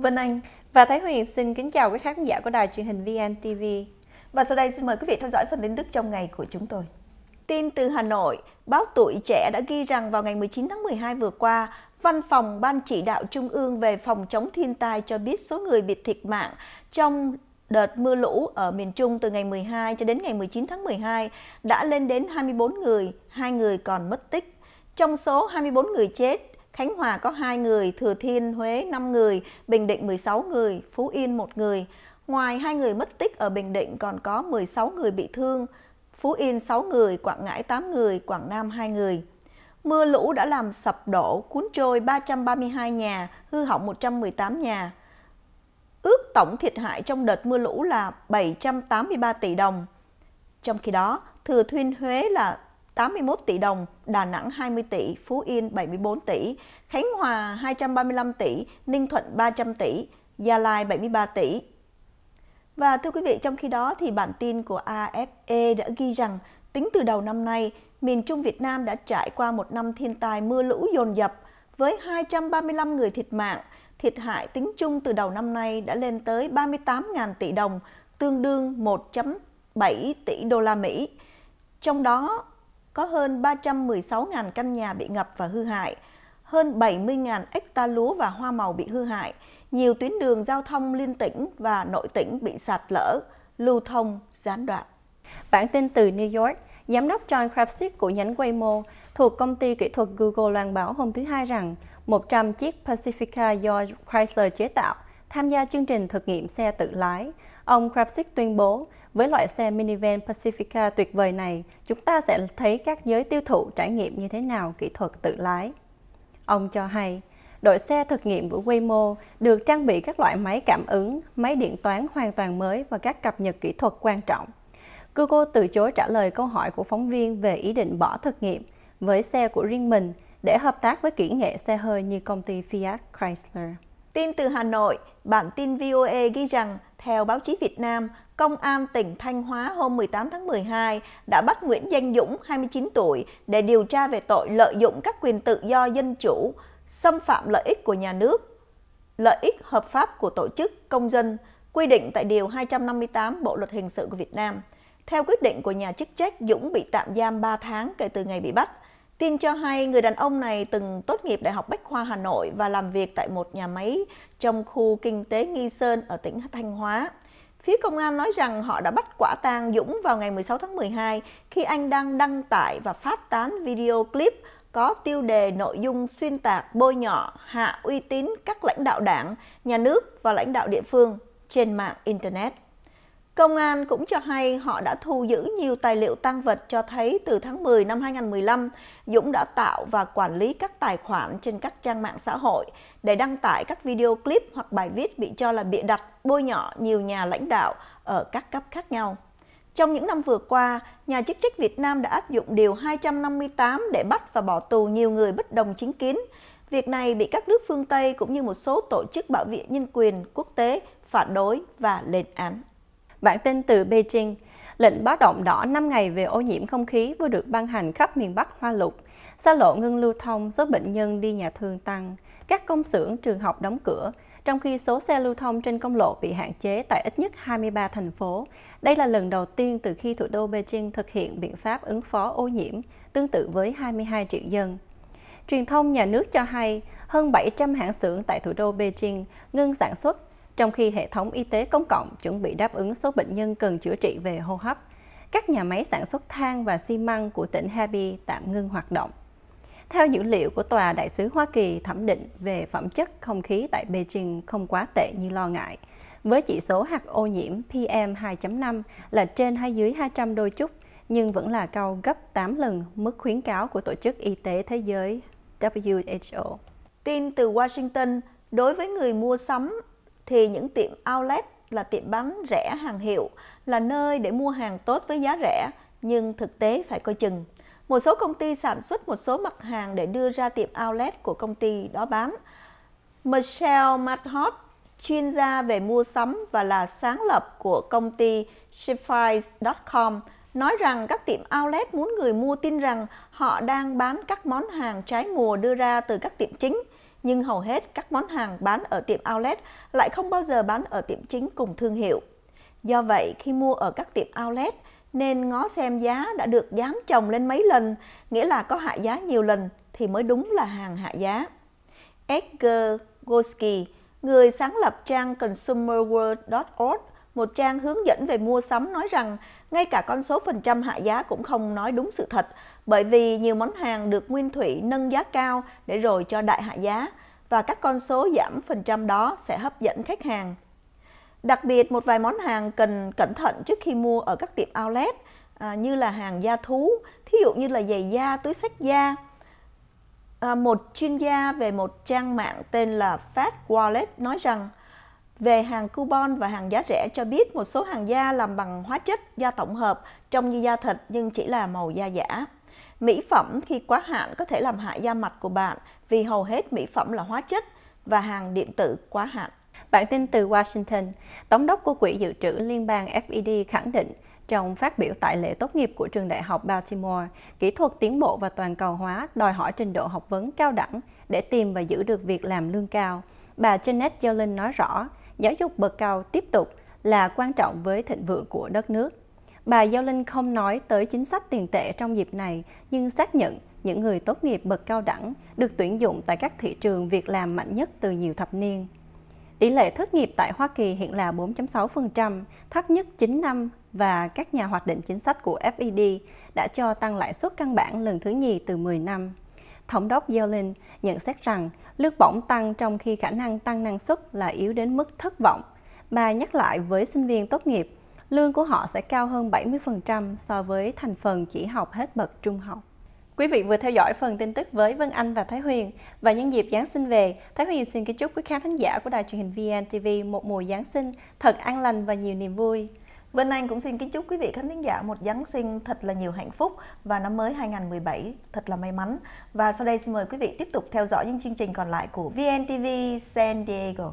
Vân Anh và Thái Huyền xin kính chào quý khán giả của đài truyền hình VNTV. Và sau đây xin mời quý vị theo dõi phần tin tức trong ngày của chúng tôi. Tin từ Hà Nội, báo Tuổi Trẻ đã ghi rằng vào ngày 19 tháng 12 vừa qua, Văn phòng Ban chỉ đạo Trung ương về phòng chống thiên tai cho biết số người bị thiệt mạng trong đợt mưa lũ ở miền Trung từ ngày 12 cho đến ngày 19 tháng 12 đã lên đến 24 người, hai người còn mất tích. Trong số 24 người chết, Khánh Hòa có 2 người, Thừa Thiên Huế 5 người, Bình Định 16 người, Phú Yên 1 người. Ngoài hai người mất tích ở Bình Định còn có 16 người bị thương, Phú Yên 6 người, Quảng Ngãi 8 người, Quảng Nam 2 người. Mưa lũ đã làm sập đổ, cuốn trôi 332 nhà, hư hỏng 118 nhà. Ước tổng thiệt hại trong đợt mưa lũ là 783 tỷ đồng. Trong khi đó, Thừa Thiên Huế là 81 tỷ đồng, Đà Nẵng 20 tỷ, Phú Yên 74 tỷ, Khánh Hòa 235 tỷ, Ninh Thuận 300 tỷ, Gia Lai 73 tỷ. Và thưa quý vị, trong khi đó thì bản tin của AFE đã ghi rằng tính từ đầu năm nay, miền Trung Việt Nam đã trải qua một năm thiên tai mưa lũ dồn dập với 235 người thiệt mạng. Thiệt hại tính chung từ đầu năm nay đã lên tới 38.000 tỷ đồng, tương đương 1.7 tỷ đô la Mỹ. Trong đó có hơn 316.000 căn nhà bị ngập và hư hại, hơn 70.000 hecta lúa và hoa màu bị hư hại, nhiều tuyến đường giao thông liên tỉnh và nội tỉnh bị sạt lở, lưu thông gián đoạn. Bản tin từ New York, Giám đốc John Krapsik của nhánh Waymo thuộc công ty kỹ thuật Google loan báo hôm thứ Hai rằng 100 chiếc Pacifica do Chrysler chế tạo tham gia chương trình thực nghiệm xe tự lái. Ông Krapsik tuyên bố với loại xe minivan Pacifica tuyệt vời này, chúng ta sẽ thấy các giới tiêu thụ trải nghiệm như thế nào kỹ thuật tự lái. Ông cho hay, đội xe thực nghiệm của Waymo được trang bị các loại máy cảm ứng, máy điện toán hoàn toàn mới và các cập nhật kỹ thuật quan trọng. Google từ chối trả lời câu hỏi của phóng viên về ý định bỏ thực nghiệm với xe của riêng mình để hợp tác với kỹ nghệ xe hơi như công ty Fiat Chrysler. Tin từ Hà Nội, bản tin VOA ghi rằng, theo báo chí Việt Nam, Công an tỉnh Thanh Hóa hôm 18 tháng 12 đã bắt Nguyễn Danh Dũng, 29 tuổi, để điều tra về tội lợi dụng các quyền tự do dân chủ, xâm phạm lợi ích của nhà nước, lợi ích hợp pháp của tổ chức, công dân, quy định tại Điều 258 Bộ Luật Hình sự của Việt Nam. Theo quyết định của nhà chức trách, Dũng bị tạm giam 3 tháng kể từ ngày bị bắt. Tin cho hay người đàn ông này từng tốt nghiệp Đại học Bách khoa Hà Nội và làm việc tại một nhà máy trong khu kinh tế Nghi Sơn ở tỉnh Thanh Hóa. Phía công an nói rằng họ đã bắt quả tang Dũng vào ngày 16 tháng 12 khi anh đang đăng tải và phát tán video clip có tiêu đề nội dung xuyên tạc, bôi nhọ, hạ uy tín các lãnh đạo đảng, nhà nước và lãnh đạo địa phương trên mạng Internet. Công an cũng cho hay họ đã thu giữ nhiều tài liệu tăng vật cho thấy từ tháng 10 năm 2015, Dũng đã tạo và quản lý các tài khoản trên các trang mạng xã hội để đăng tải các video clip hoặc bài viết bị cho là bịa đặt, bôi nhọ nhiều nhà lãnh đạo ở các cấp khác nhau. Trong những năm vừa qua, nhà chức trách Việt Nam đã áp dụng Điều 258 để bắt và bỏ tù nhiều người bất đồng chính kiến. Việc này bị các nước phương Tây cũng như một số tổ chức bảo vệ nhân quyền quốc tế phản đối và lên án. Bản tin từ Beijing, lệnh báo động đỏ 5 ngày về ô nhiễm không khí vừa được ban hành khắp miền Bắc Hoa Lục. Xa lộ ngưng lưu thông, số bệnh nhân đi nhà thương tăng, các công xưởng, trường học đóng cửa, trong khi số xe lưu thông trên công lộ bị hạn chế tại ít nhất 23 thành phố. Đây là lần đầu tiên từ khi thủ đô Beijing thực hiện biện pháp ứng phó ô nhiễm, tương tự với 22 triệu dân. Truyền thông nhà nước cho hay hơn 700 hãng xưởng tại thủ đô Beijing ngưng sản xuất trong khi hệ thống y tế công cộng chuẩn bị đáp ứng số bệnh nhân cần chữa trị về hô hấp. Các nhà máy sản xuất than và xi măng của tỉnh Hebei tạm ngưng hoạt động. Theo dữ liệu của Tòa Đại sứ Hoa Kỳ thẩm định về phẩm chất không khí tại Beijing không quá tệ như lo ngại, với chỉ số hạt ô nhiễm PM 2.5 là trên hay dưới 200 đôi chút, nhưng vẫn là cao gấp 8 lần mức khuyến cáo của Tổ chức Y tế Thế giới WHO. Tin từ Washington, đối với người mua sắm thì những tiệm outlet là tiệm bán rẻ hàng hiệu là nơi để mua hàng tốt với giá rẻ nhưng thực tế phải coi chừng. Một số công ty sản xuất một số mặt hàng để đưa ra tiệm outlet của công ty đó bán. Michelle Mathot chuyên gia về mua sắm và là sáng lập của công ty Shopify.com, nói rằng các tiệm outlet muốn người mua tin rằng họ đang bán các món hàng trái mùa đưa ra từ các tiệm chính nhưng hầu hết các món hàng bán ở tiệm outlet lại không bao giờ bán ở tiệm chính cùng thương hiệu. Do vậy, khi mua ở các tiệm outlet, nên ngó xem giá đã được dám trồng lên mấy lần, nghĩa là có hạ giá nhiều lần thì mới đúng là hàng hạ giá. Edgar Goski, người sáng lập trang consumerworld.org, một trang hướng dẫn về mua sắm nói rằng ngay cả con số phần trăm hạ giá cũng không nói đúng sự thật, bởi vì nhiều món hàng được Nguyên Thủy nâng giá cao để rồi cho đại hạ giá và các con số giảm phần trăm đó sẽ hấp dẫn khách hàng. Đặc biệt một vài món hàng cần cẩn thận trước khi mua ở các tiệm outlet à, như là hàng da thú, thí dụ như là giày da, túi xách da. À, một chuyên gia về một trang mạng tên là Fat Wallet nói rằng về hàng coupon và hàng giá rẻ cho biết một số hàng da làm bằng hóa chất da tổng hợp trông như da thịt nhưng chỉ là màu da giả. Mỹ phẩm khi quá hạn có thể làm hại da mặt của bạn vì hầu hết mỹ phẩm là hóa chất và hàng điện tử quá hạn. Bản tin từ Washington, Tổng đốc của Quỹ Dự trữ Liên bang FED khẳng định trong phát biểu tại lễ tốt nghiệp của trường đại học Baltimore, kỹ thuật tiến bộ và toàn cầu hóa đòi hỏi trình độ học vấn cao đẳng để tìm và giữ được việc làm lương cao. Bà Janet Yellen nói rõ, giáo dục bậc cao tiếp tục là quan trọng với thịnh vượng của đất nước. Bà Giao Linh không nói tới chính sách tiền tệ trong dịp này, nhưng xác nhận những người tốt nghiệp bậc cao đẳng được tuyển dụng tại các thị trường việc làm mạnh nhất từ nhiều thập niên. Tỷ lệ thất nghiệp tại Hoa Kỳ hiện là 4.6%, thấp nhất 9 năm và các nhà hoạch định chính sách của FED đã cho tăng lãi suất căn bản lần thứ nhì từ 10 năm. Thống đốc Yellen nhận xét rằng lương bổng tăng trong khi khả năng tăng năng suất là yếu đến mức thất vọng. Bà nhắc lại với sinh viên tốt nghiệp, lương của họ sẽ cao hơn 70% so với thành phần chỉ học hết bậc trung học. Quý vị vừa theo dõi phần tin tức với Vân Anh và Thái Huyền. Và nhân dịp Giáng sinh về, Thái Huyền xin kính chúc quý khán thính giả của đài truyền hình VNTV một mùa Giáng sinh thật an lành và nhiều niềm vui. Vân Anh cũng xin kính chúc quý vị khán thính giả một Giáng sinh thật là nhiều hạnh phúc và năm mới 2017 thật là may mắn. Và sau đây xin mời quý vị tiếp tục theo dõi những chương trình còn lại của VNTV San Diego.